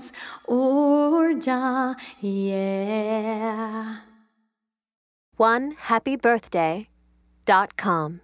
house or die. Yeah. One happy birthday dot com.